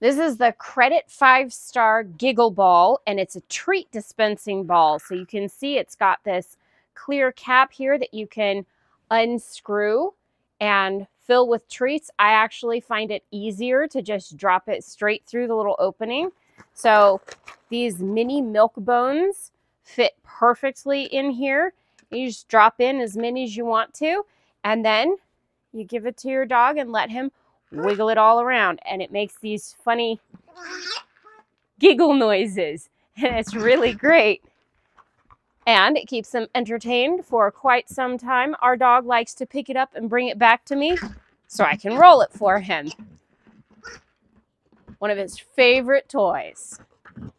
This is the Credit 5 Star Giggle Ball, and it's a treat dispensing ball. So you can see it's got this clear cap here that you can unscrew and fill with treats. I actually find it easier to just drop it straight through the little opening. So these mini milk bones fit perfectly in here. You just drop in as many as you want to, and then you give it to your dog and let him wiggle it all around and it makes these funny giggle noises and it's really great and it keeps them entertained for quite some time. Our dog likes to pick it up and bring it back to me so I can roll it for him. One of his favorite toys.